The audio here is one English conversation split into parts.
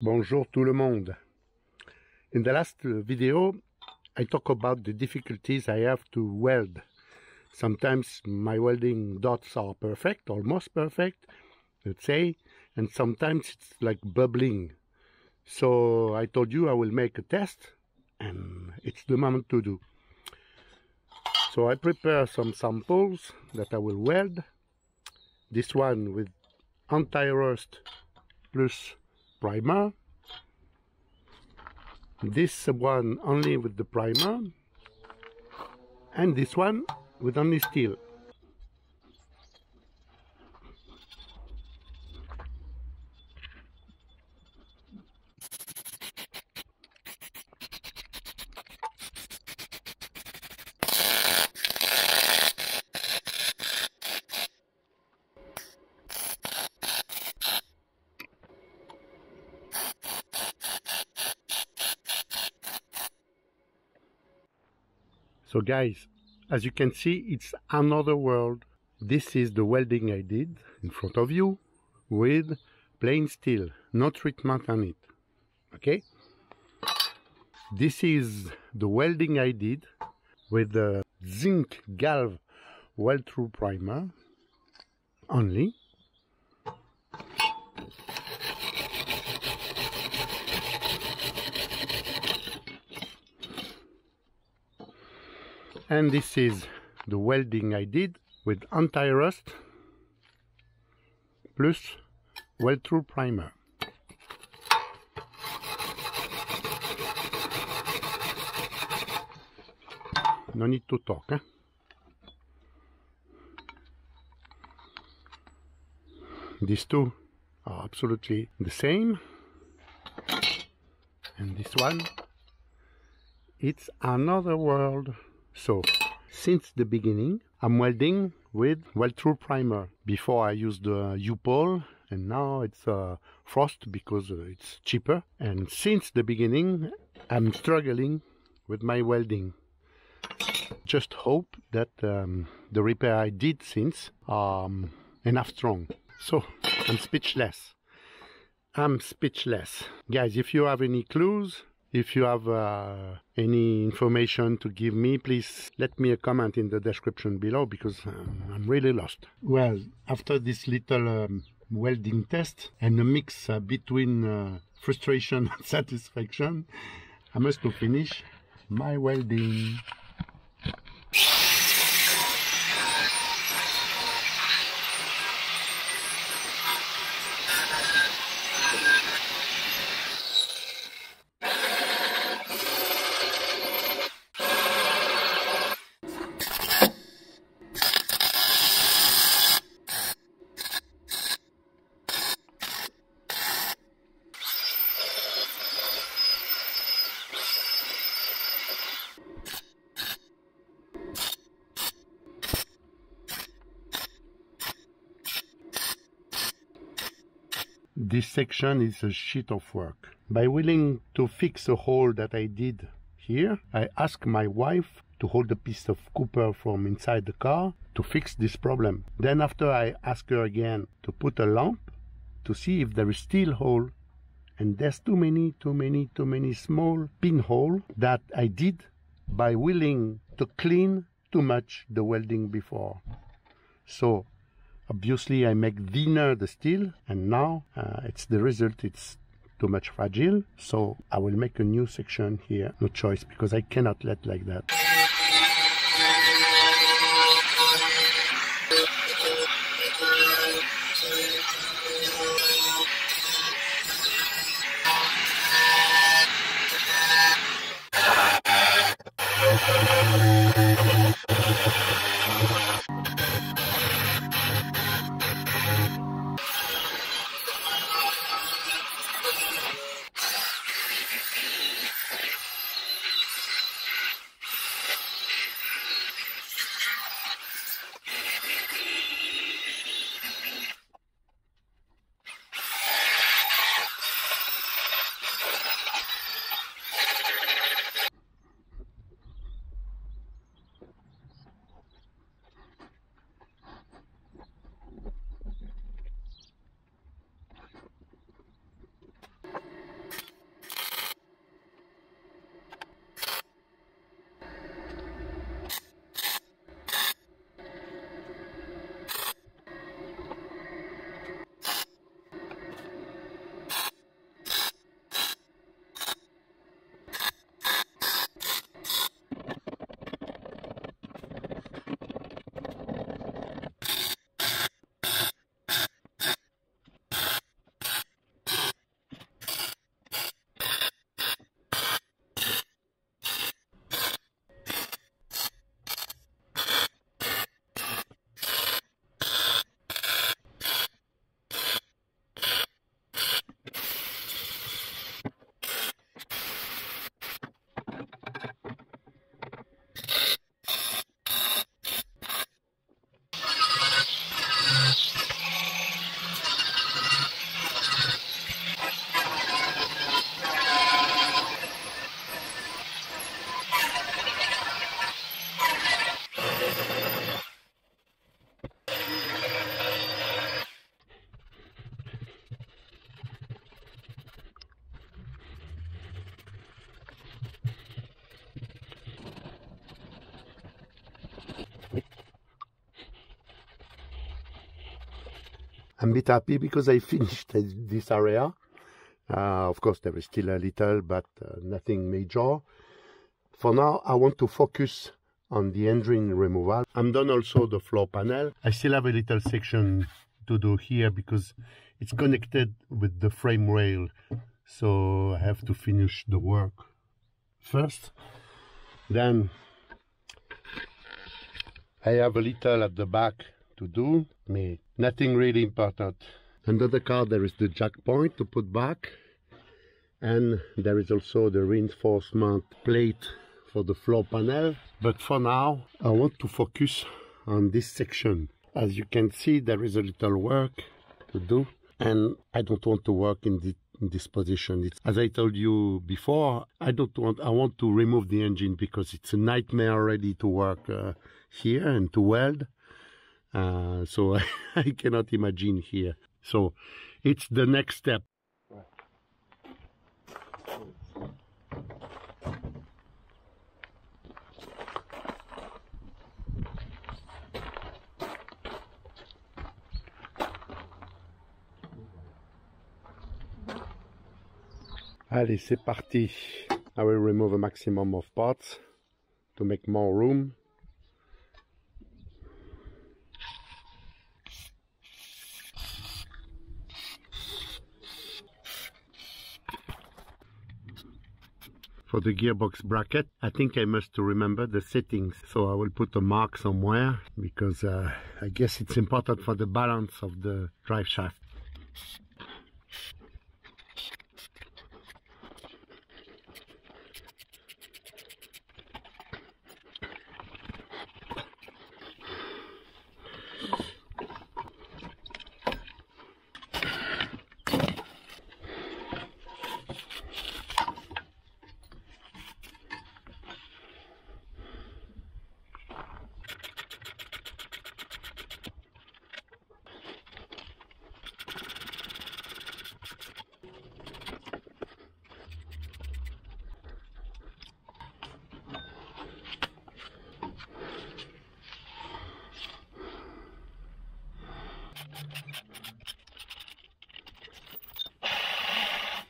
Bonjour tout le monde. In the last video, I talk about the difficulties I have to weld. Sometimes my welding dots are perfect, almost perfect, let's say, and sometimes it's like bubbling. So I told you I will make a test, and it's the moment to do. So I prepare some samples that I will weld. This one with anti-rust plus primer. This one only with the primer. And this one with only steel So guys, as you can see, it's another world. This is the welding I did in front of you with plain steel, no treatment on it. Okay? This is the welding I did with the zinc galv weld-through primer only. And this is the welding I did with anti-rust plus weld-through primer. No need to talk. Eh? These two are absolutely the same. And this one, it's another world. So since the beginning, I'm welding with weld-through primer. Before I used the U-POL and now it's uh, frost because uh, it's cheaper. And since the beginning, I'm struggling with my welding. Just hope that um, the repair I did since are um, enough strong. So I'm speechless. I'm speechless. Guys, if you have any clues, if you have uh, any information to give me, please let me a comment in the description below because um, I'm really lost. Well, after this little um, welding test and a mix uh, between uh, frustration and satisfaction, I must to finish my welding. This section is a sheet of work. By willing to fix a hole that I did here, I asked my wife to hold a piece of copper from inside the car to fix this problem. Then after I asked her again to put a lamp to see if there is still hole and there's too many, too many, too many small pinhole that I did by willing to clean too much the welding before. So obviously I make thinner the steel and now uh, it's the result it's too much fragile. So I will make a new section here. No choice because I cannot let like that I'm a bit happy because I finished this area. Uh, of course, there is still a little, but uh, nothing major. For now, I want to focus on the engine removal. I'm done also the floor panel. I still have a little section to do here because it's connected with the frame rail. So I have to finish the work first. Then I have a little at the back to do, me nothing really important. Under the car there is the jack point to put back and there is also the reinforcement plate for the floor panel. But for now I want to focus on this section. As you can see there is a little work to do and I don't want to work in, the, in this position. It's, as I told you before, I don't want, I want to remove the engine because it's a nightmare already to work uh, here and to weld. Uh, so I, I cannot imagine here. So it's the next step. Allez, c'est parti. I will remove a maximum of parts to make more room. For the gearbox bracket, I think I must remember the settings. So I will put a mark somewhere because uh, I guess it's important for the balance of the drive shaft.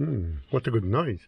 Hmm, what a good noise.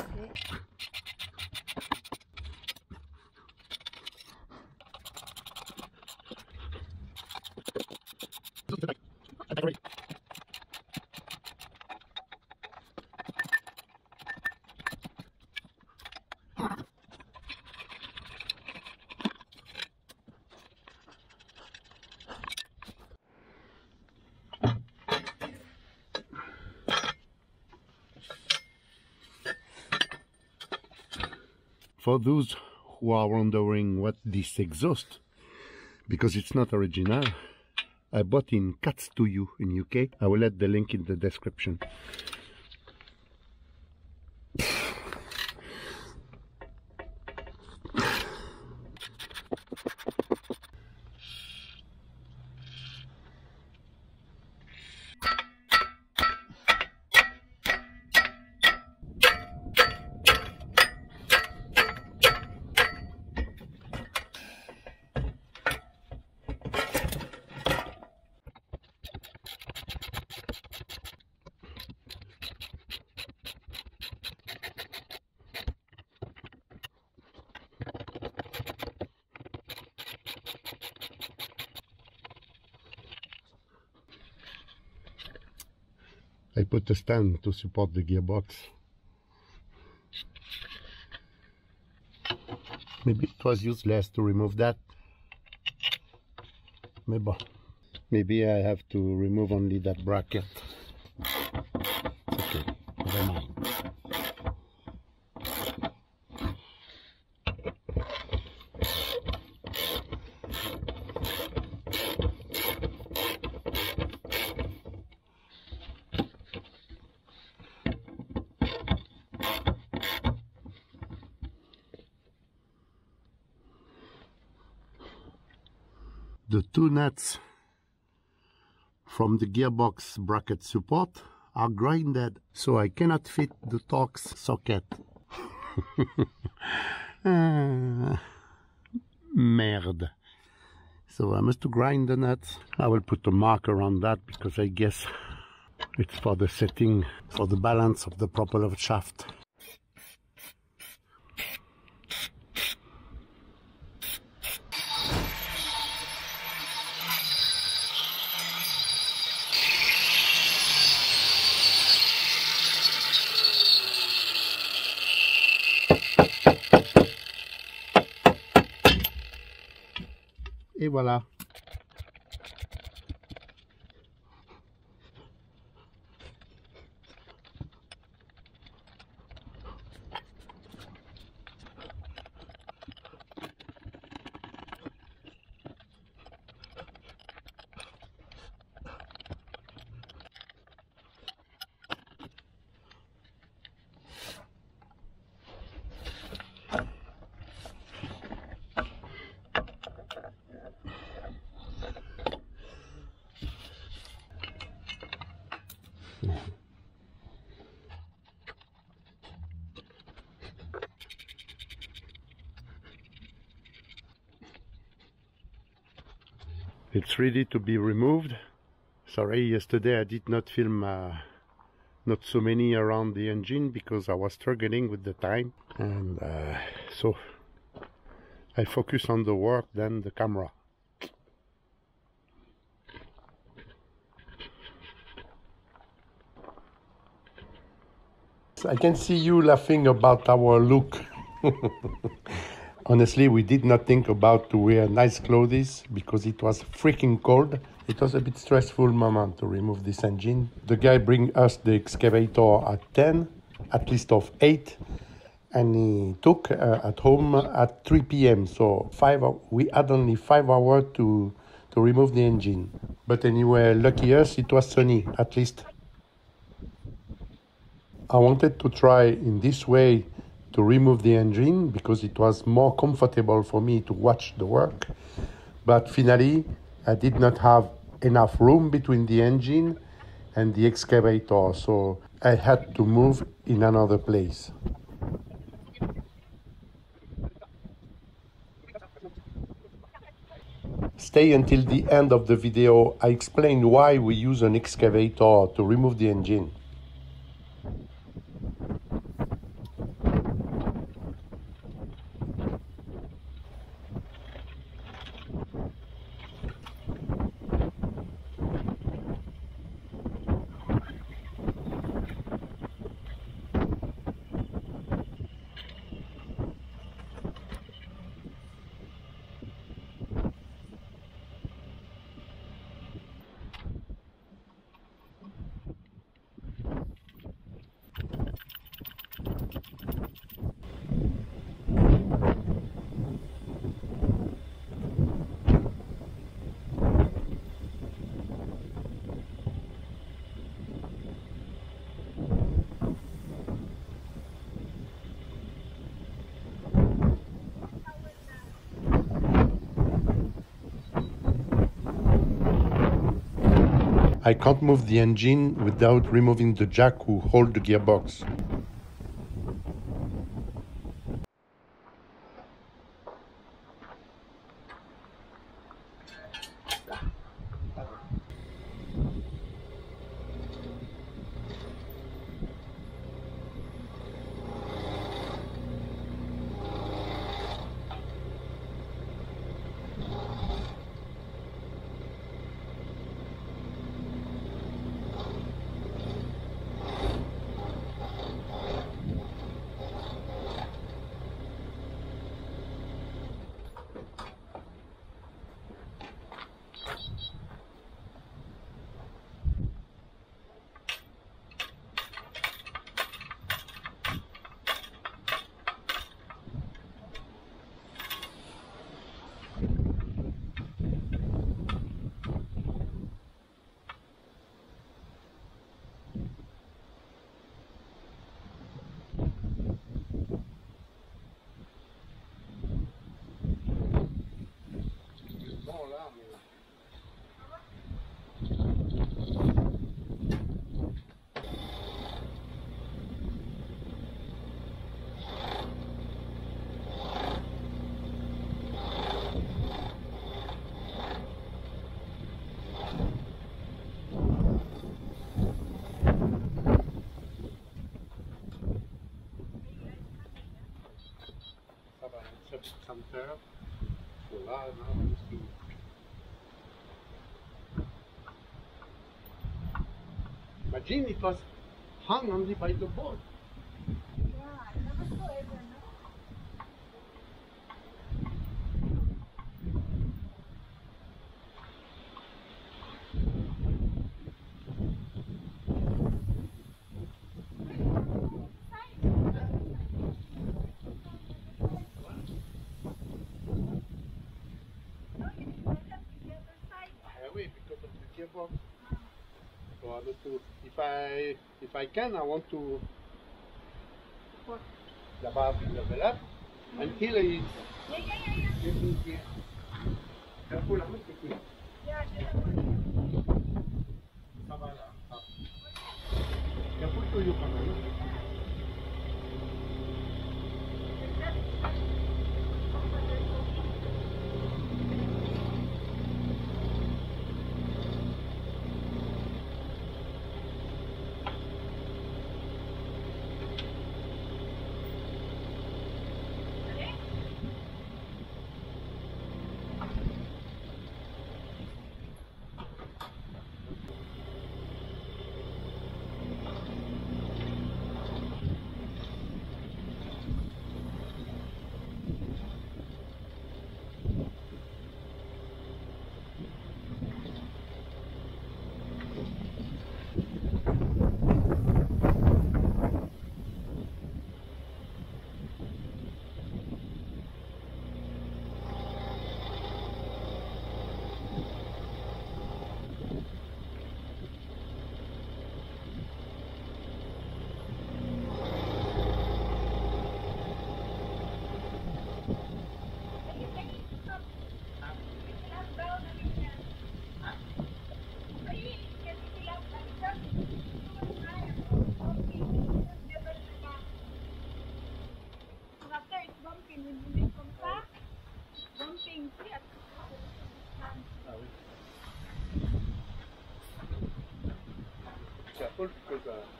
네. For those who are wondering what this exhaust, because it's not original, I bought in Cats2U in UK. I will add the link in the description. I put a stand to support the gearbox. Maybe it was useless to remove that. Bon. Maybe I have to remove only that bracket. The two nuts from the gearbox bracket support are grinded, so I cannot fit the Torx socket. ah, merde. So I must grind the nuts. I will put a mark around that because I guess it's for the setting, for the balance of the propeller shaft. Et voilà. It's ready to be removed. Sorry, yesterday I did not film uh, not so many around the engine because I was struggling with the time and uh, so I focus on the work than the camera. I can see you laughing about our look. Honestly, we did not think about to wear nice clothes because it was freaking cold. It was a bit stressful moment to remove this engine. The guy bring us the excavator at 10, at least of 8, and he took uh, at home at 3 p.m. So five, we had only five hours to to remove the engine. But anyway, lucky us, it was sunny at least. I wanted to try in this way to remove the engine because it was more comfortable for me to watch the work. But finally, I did not have enough room between the engine and the excavator, so I had to move in another place. Stay until the end of the video. I explain why we use an excavator to remove the engine. I can't move the engine without removing the jack who hold the gearbox. Cut some turf. So I'm Imagine it was hung only by the boat. Ah oui, because of the gearbox. So I want to, if I, if I can, I want to What? the bar develop until it's getting here. Careful, I'm taking. Ça va là. Ah. Careful to you, quand même. Ah oui. Careful because uh,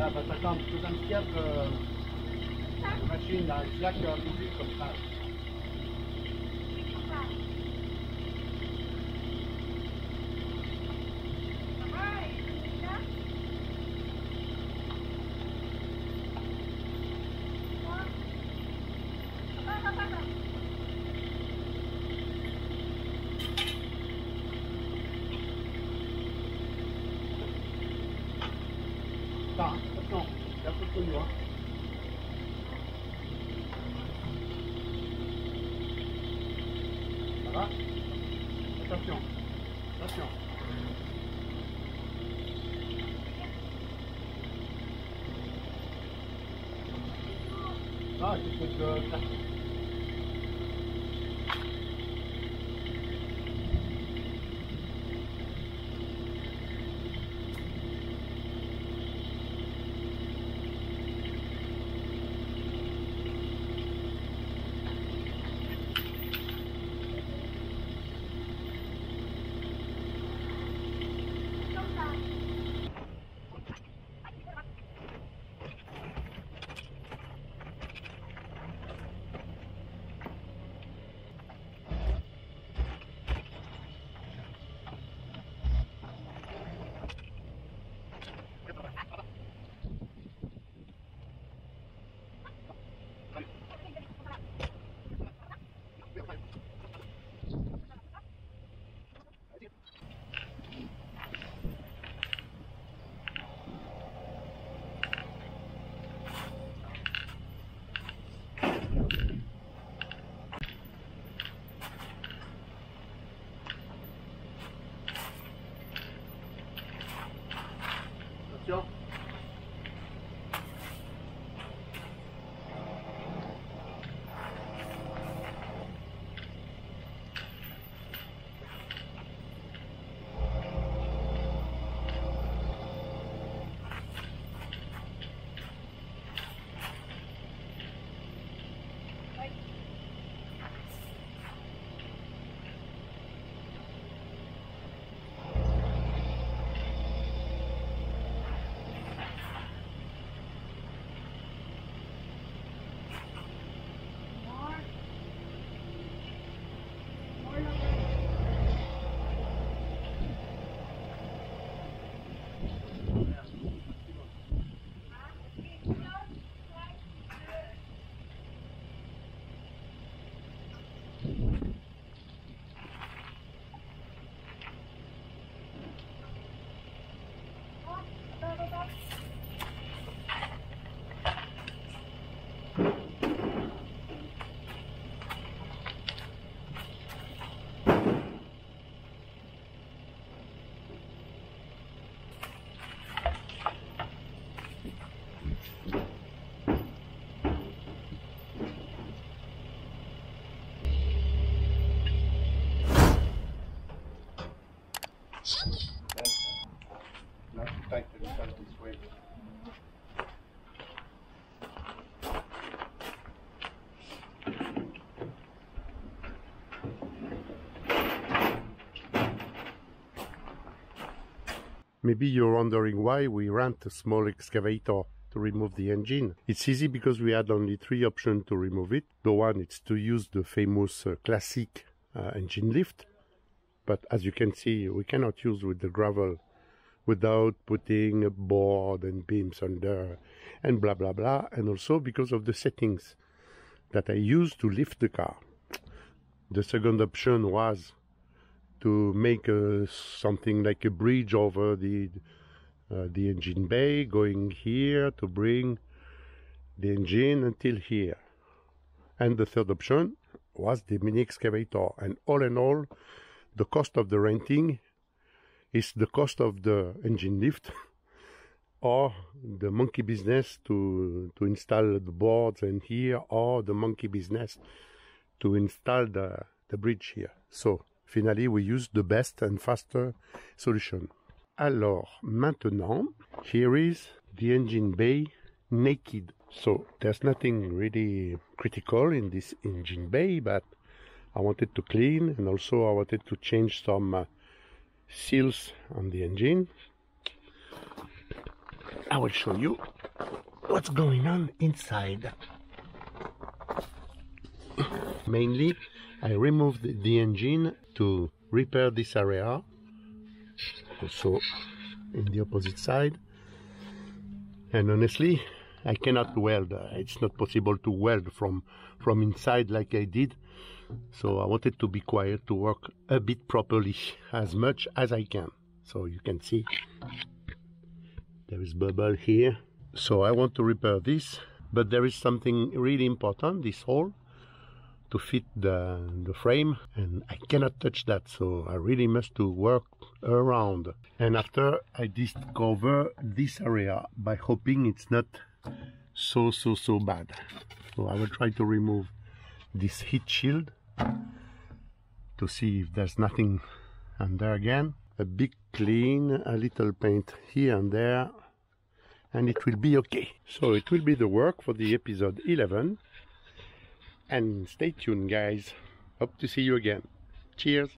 Ja, aber da kam so ganz gern äh, Maschinen als Jacke und Musik kommt rein. Thank you. Maybe you're wondering why we rent a small excavator to remove the engine. It's easy because we had only three options to remove it. The one is to use the famous uh, classic uh, engine lift, but as you can see, we cannot use with the gravel without putting a board and beams under and blah blah blah, and also because of the settings that I used to lift the car. The second option was to make a, something like a bridge over the uh, the engine bay, going here to bring the engine until here. And the third option was the mini excavator. And all in all, the cost of the renting is the cost of the engine lift or the monkey business to to install the boards and here or the monkey business to install the, the bridge here. So finally we use the best and faster solution. Alors maintenant, here is the engine bay naked. So there's nothing really critical in this engine bay, but I wanted to clean and also I wanted to change some uh, seals on the engine I will show you what's going on inside. Mainly I removed the engine to repair this area. Also in the opposite side. And honestly I cannot weld. Uh, it's not possible to weld from from inside like I did. So I wanted to be quiet to work a bit properly as much as I can. So you can see there is bubble here. So I want to repair this, but there is something really important, this hole to fit the, the frame and I cannot touch that so I really must to work around and after I discover this area by hoping it's not so so so bad. So I will try to remove this heat shield to see if there's nothing under again. A big clean a little paint here and there and it will be okay. So it will be the work for the episode 11 and stay tuned guys. Hope to see you again. Cheers